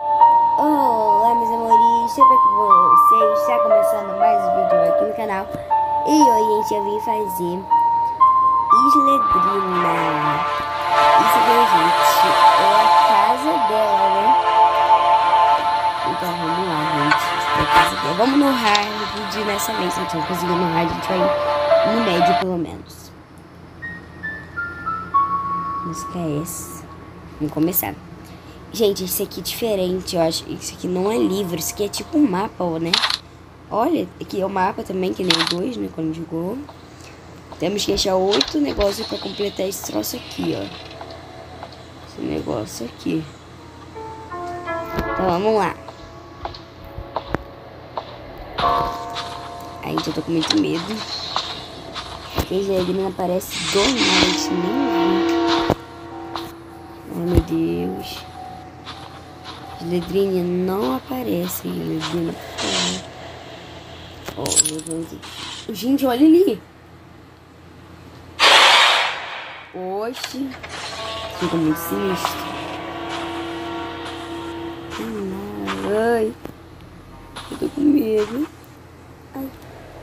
Olá meus amores, tudo bem com vocês? Está começando mais um vídeo aqui no canal. E hoje gente vai vir fazer Isledrina Isso aqui, gente, é a casa dela, né? Então vamos lá, gente, Vamos no hard nessa vez, se a conseguir no hard, a gente vai no médio pelo menos. Música é essa? Vamos começar Gente, esse aqui é diferente, eu acho. Isso aqui não é livro, isso aqui é tipo um mapa, né? Olha, aqui é o mapa também, que nem o 2, né? Quando jogou. Temos que achar oito negócios pra completar esse troço aqui, ó. Esse negócio aqui. Então, vamos lá. Aí, eu tô com muito medo. Porque ele não aparece do nada, nem vi. Ai, meu Deus. Ledrinha não aparece. Ledrinha. Ó, oh, Gente, olha ali. Oxe. Fica muito sinistro. Ai. Eu tô com medo. Ai.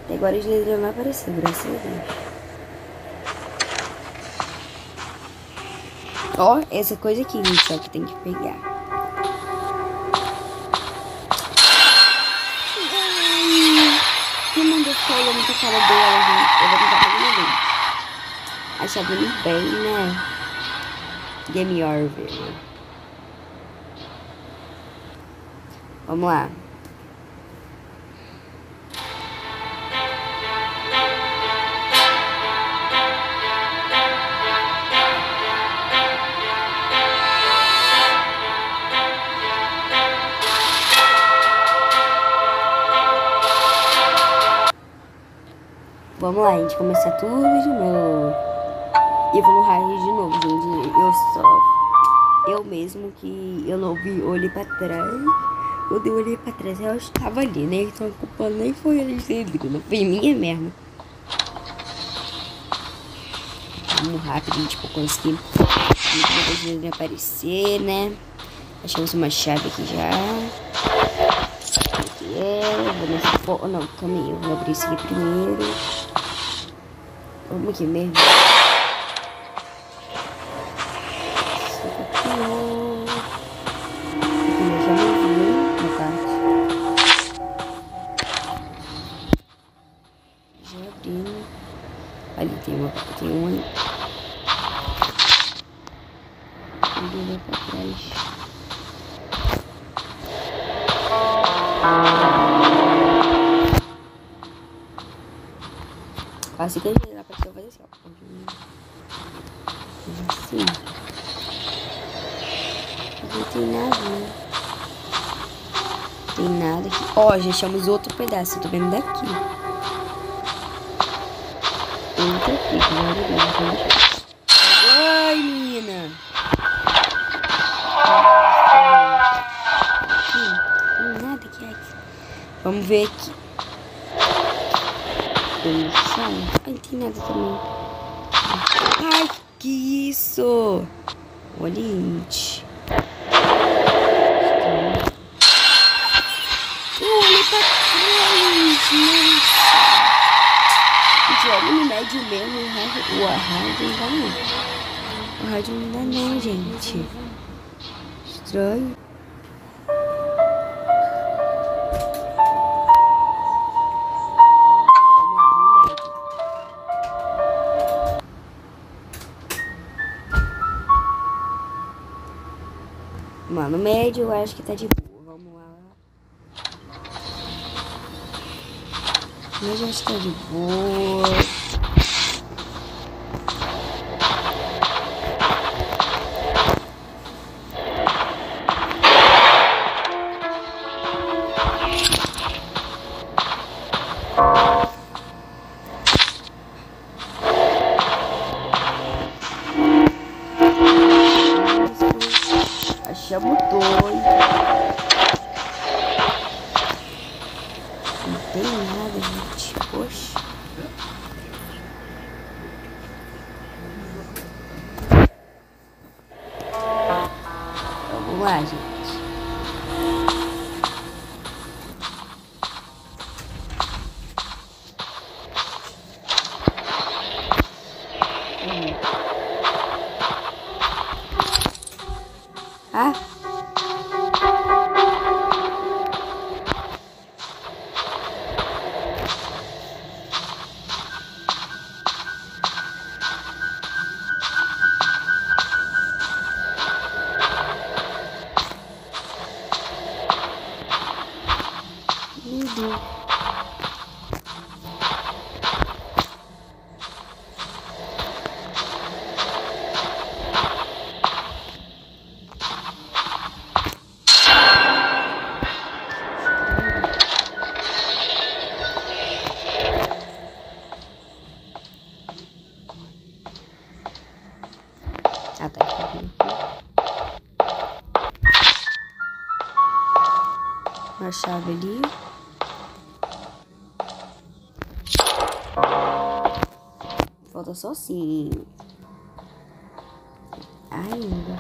Até agora as letras não apareceu, graças a Deus. Ó, essa coisa aqui, gente, só que tem que pegar. Olhando pra cara dela, gente. Eu vou tentar fazer um vídeo. Achando bem, né? Game over. Vamos lá. Vamos lá, gente, começar tudo de novo. E vamos raio de novo, gente. Eu só. Eu mesmo que eu não vi, olhei pra trás. Quando eu olhei pra trás, eu estava ali, né? Então a culpa nem foi a não foi minha mesmo. Vamos rápido, gente, pra conseguir aparecer, né? Achamos uma chave aqui já. É. Vou nessa. Oh, não, calma aí. Eu vou abrir isso aqui primeiro. Vamos aqui mesmo. Assim que a pra fazer assim, ó. Assim. Não tem nada, né? Tem nada aqui. Ó, já achamos outro pedaço. Eu tô vendo daqui. Outro aqui, glória a Ai, menina. Aqui. Não tem aqui. Vamos ver aqui Ai, não tem nada também. Ai, que isso? Olha, gente. Olha pra trás, nossa. Olha no médio mesmo. O rádio não dá não. O rádio não dá não, gente. Estranho. Mano, médio eu acho que tá de boa. Vamos lá. Médio acho que tá de boa. Vamos lá, medo. Falta só cinco. Ainda.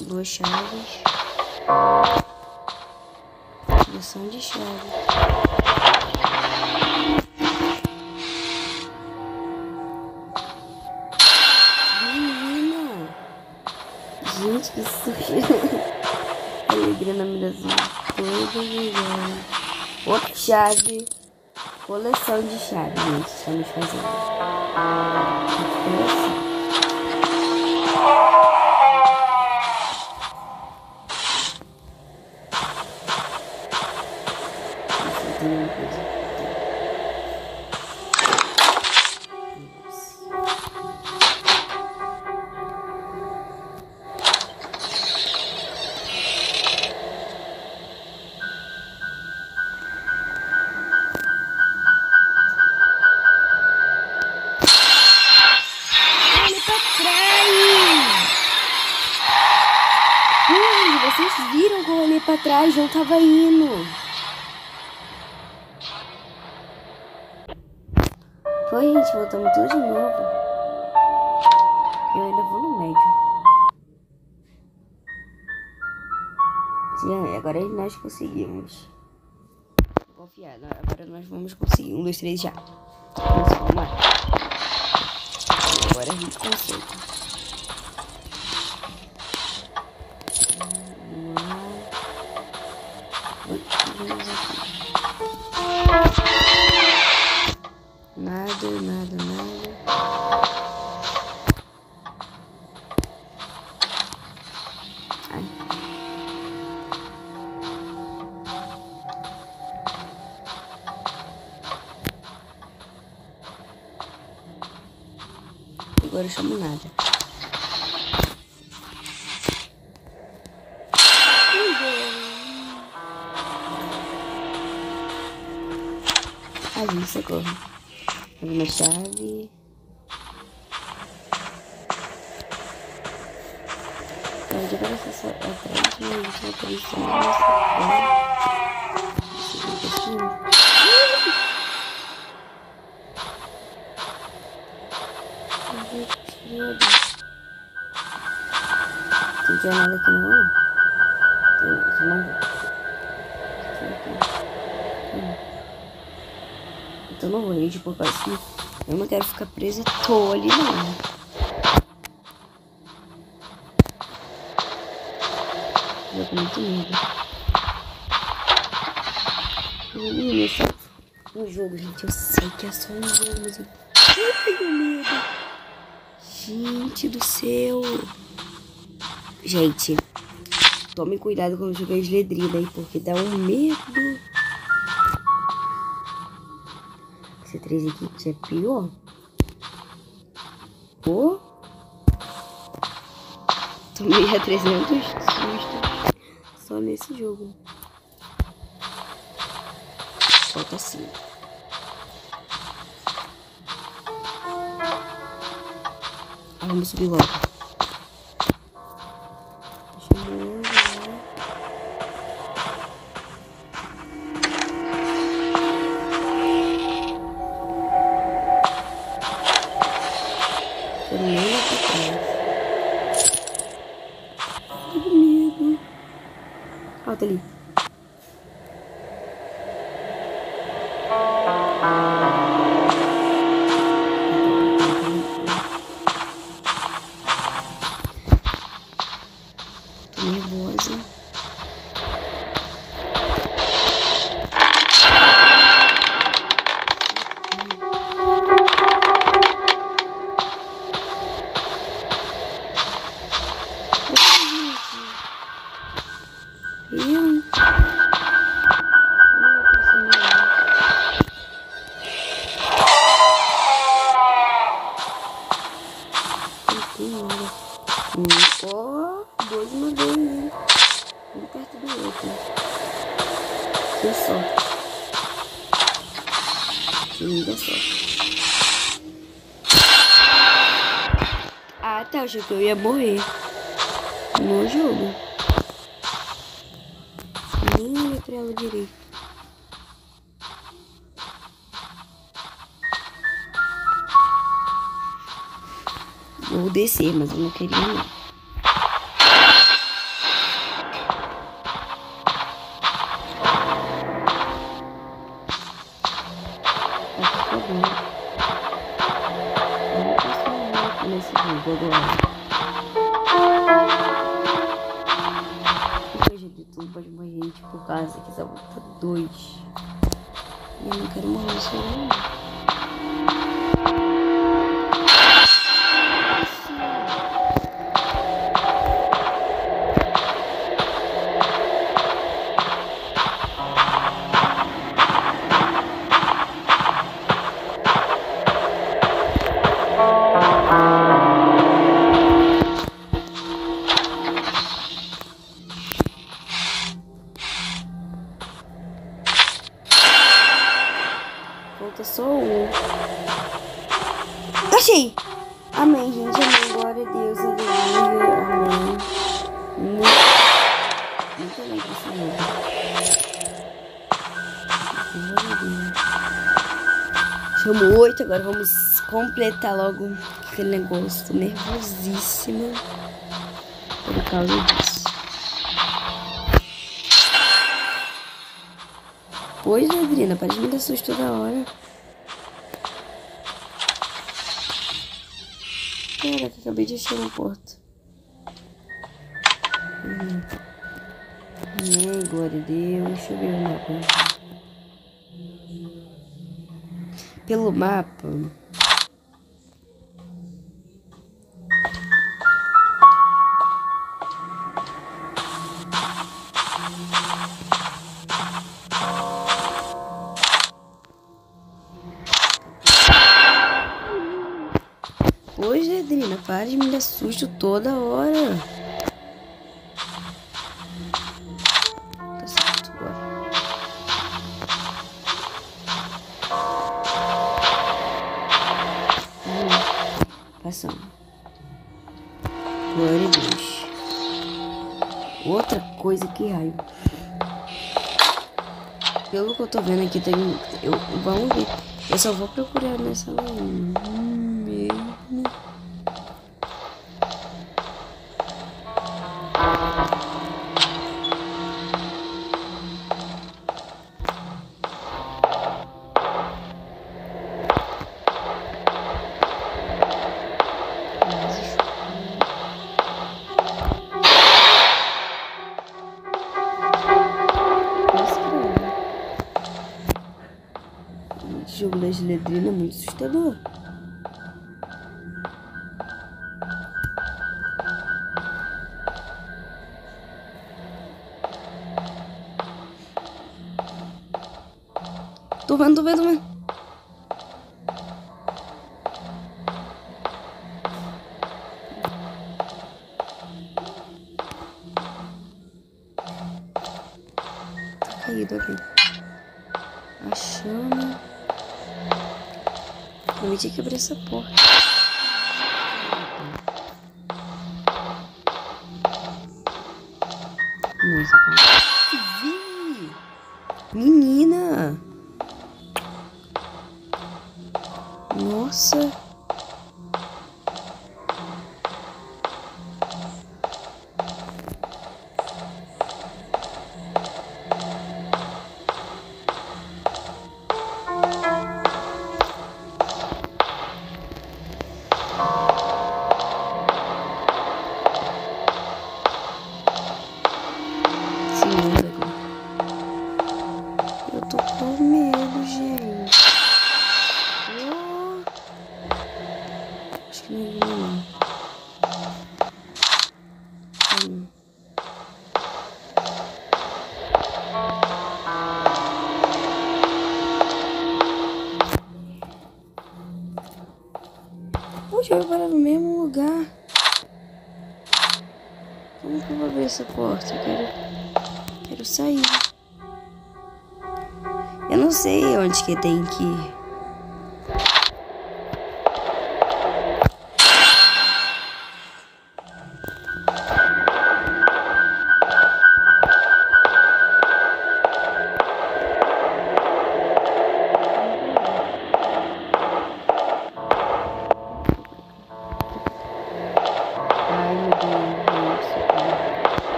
Duas chaves. Lição de chave. Que susto! Alegria na mirazinha. Toda ligada. Outra chave. Coleção de chaves, gente. Estamos fazendo. Coleção. Deixa Não tava indo. Foi, gente, voltamos tudo de novo. Eu ainda vou no médio. Sim, agora nós conseguimos. Confiar, né? agora nós vamos conseguir. Um, dois, três, já. Vamos lá. Agora a gente consegue. Agora eu chamo nada. Gente, socorro. Pega uma chave. Pode aparecer só atrás de mim, só aparecer nessa Tem nada aqui não, não. Tem. Tem aqui. Hum. Então não vou ir de por assim. Eu não quero ficar presa à toa ali, não. Eu tô muito medo. Menina, é só um jogo, gente. Eu sei que é só um jogo, mas eu tenho medo. Gente do céu. Gente, tome cuidado quando jogar as ledrinas aí, porque dá um medo. Esse 3 aqui é pior. Pô. Tomei a 300 sustos só nesse jogo. Falta 5. Ah, vamos subir logo. Ah, tá. Achei que eu ia morrer. No jogo. Nem pra ela direito. Vou descer, mas eu não queria não. Que salva dois. E eu não quero morrer isso Falta só um. Achei! Amém, gente. Amém. Glória a Deus. Aleluia. Amém. Muito, a Deus. Chamo oito. Agora vamos completar logo aquele negócio. Tô nervosíssima por causa disso. Pois, Adriana, para de me dar susto toda hora. Caraca, acabei de achar na porta. Hum. Amém, glória a Deus. Deixa eu ver o mapa. Pelo mapa. Oi, Adrina, para de me dar susto toda hora. Tá certo agora. Hum, passamos. Glória a Deus. Outra coisa que raio. Pelo que eu tô vendo aqui, tem. Eu, vamos ver. Eu só vou procurar nessa. Hum. Letrinhas é muito assustador. Tô vendo, tô vendo, tô vendo. Tinha que abrir essa porta. Nossa, Vi! Menina! Nossa! Poxa, eu não sei onde que tem que ir.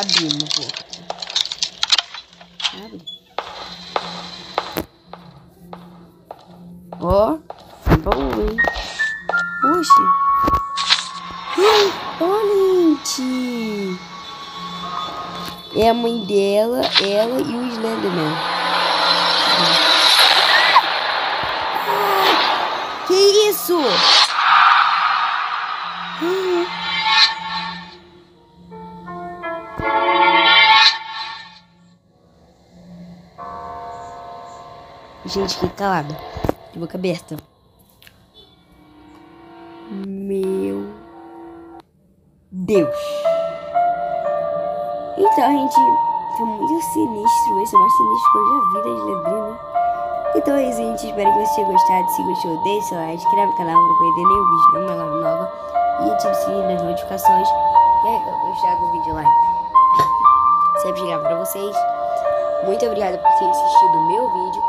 Abrimos, pô. Abre. Ó, bom, hein? Oxi. Ó, gente. É a mãe dela, ela e o Slenderman. Que isso? Gente, fique calado. De boca aberta. Meu Deus. Então, gente, foi muito sinistro. Esse é o mais sinistro que eu já vi da Slenderman. Então é isso, gente. Espero que você tenha gostado. Se gostou, deixe seu like, inscreve no canal para não perder nenhum vídeo, nenhuma live nova. E ative o sininho das notificações. E aí, eu estrago o vídeo lá. Sempre chegar para vocês. Muito obrigada por ter assistido o meu vídeo.